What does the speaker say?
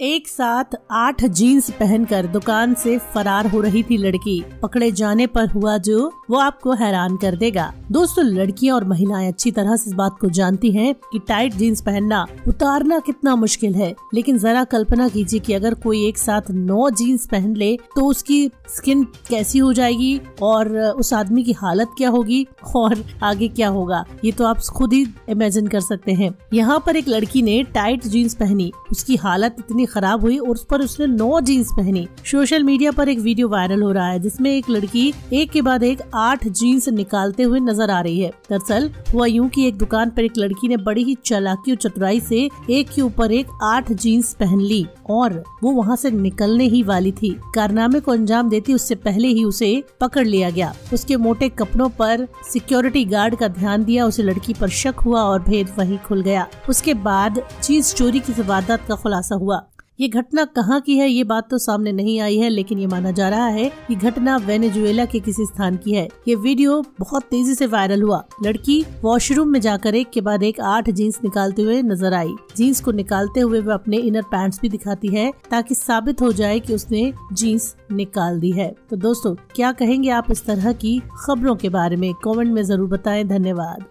एक साथ आठ जीन्स पहनकर दुकान से फरार हो रही थी लड़की। पकड़े जाने पर हुआ जो, वो आपको हैरान कर देगा। दोस्तों, लड़कियाँ और महिलाएँ अच्छी तरह से इस बात को जानती हैं कि टाइट जीन्स पहनना, उतारना कितना मुश्किल है। लेकिन जरा कल्पना कीजिए कि अगर कोई एक साथ नौ जीन्स पहन ले तो उसकी स्किन कैसी हो जाएगी और उस आदमी की हालत क्या होगी और आगे क्या होगा। ये तो आप खुद ही इमेजिन कर सकते हैं। यहाँ पर एक लड़की ने टाइट जीन्स पहनी। उसकी हालत इतनी खराब हुई और उस पर उसने नौ जीन्स पहनी। सोशल मीडिया पर एक वीडियो वायरल हो रहा है, जिसमें एक लड़की एक के बाद एक आठ जीन्स निकालते हुए नज़र आ रही है। दरअसल, हुआ यूँ कि एक दुकान पर एक लड़की ने बड़ी ही चालाकी और चतुराई से एक के ऊपर एक आठ जीन्स पहन ली और वो वहाँ से निकलने ही वाली थी। कारनामे को अंजाम देती उससे पहले ही उसे पकड़ लिया गया। उसके मोटे कपड़ों पर सिक्योरिटी गार्ड का ध्यान दिया, उसे लड़की पर शक हुआ और भेद वही खुल गया। उसके बाद जीन्स चोरी की वारदात का खुलासा हुआ। ये घटना कहाँ की है? ये बात तो सामने नहीं आई है, लेकिन ये माना जा रहा है कि घटना वेनेजुएला के किसी स्थान की है। ये वीडियो बहुत तेज़ी से वायरल हुआ। लड़की वॉशरूम में जाकर एक के बाद एक आठ जीन्स निकालते हुए नज़र आई। जीन्स को निकालते हुए वह अपने इनर पैंट्स भी दिखाती है, ताकि साबित हो जाए कि उसने जीन्स निकाल दी है। तो दोस्तों, क्या कहेंगे आप इस तरह की खबरों के बारे में? कॉमेंट में ज़रूर बताएँ। धन्यवाद।